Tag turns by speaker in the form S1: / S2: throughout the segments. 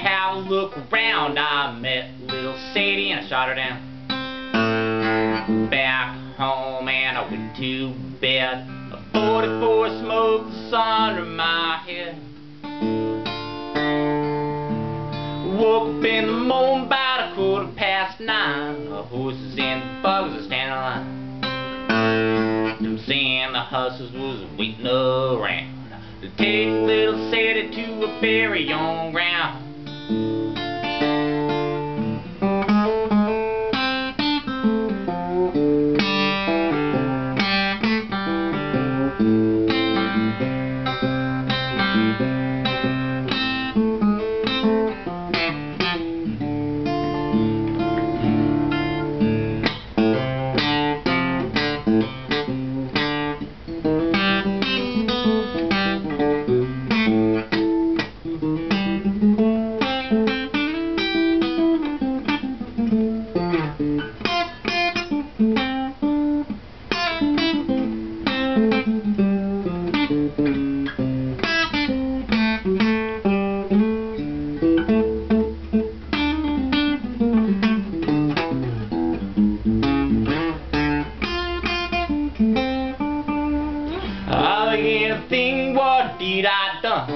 S1: Went out last night just to have a look around. I met little Sadie and I shot her down. Back home and I went to bed. A 44 smokes under my head. Woke up in the morning about a quarter past nine. The horses and the bugs are standing in line. Them saying the hustlers was waiting around to take little Sadie to a burial ground. I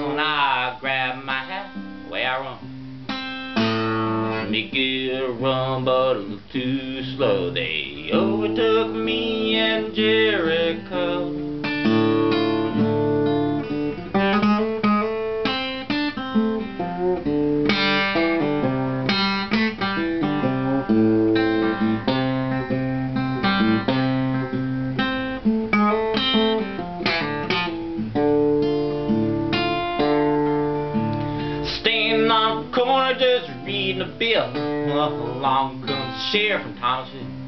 S1: I done? I grabbed my hat, away I run. It a run, but a little too slow. They overtook me and Jericho. Corner just reading a bill. Along comes the sheriff from Thomasville.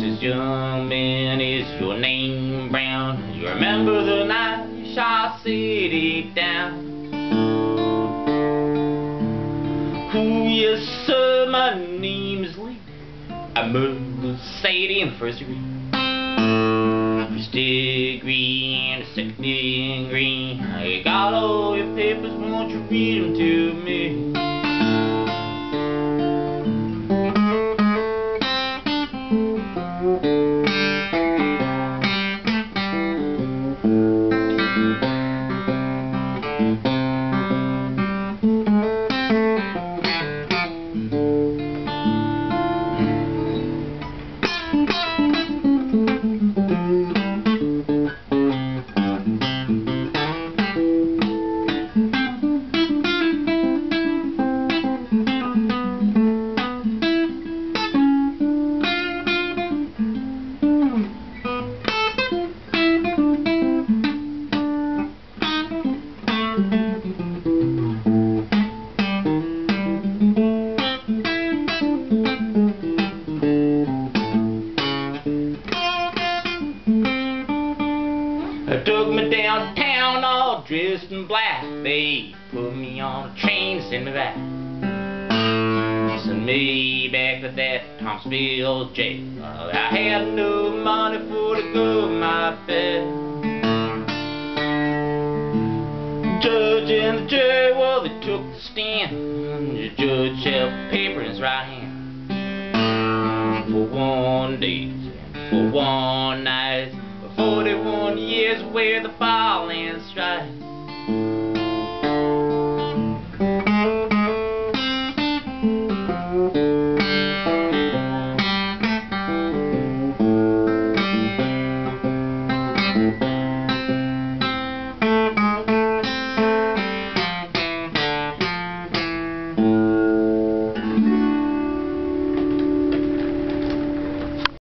S1: Says, young man, is your name Brown? You remember the night you shot Sadie down? Oh, yes, sir, my name is Lee. I murdered Sadie in the first degree. Degree and a second degree. I got all your papers, won't you read them to me? They took me downtown all dressed in black. They put me on a train to send me back. Send me back to that Thomasville jail. I had no money for to go my bed. Judge and the jury, well, they took the stand. The judge held paper in his right hand. For one day, for one night, 41 years, the stripe.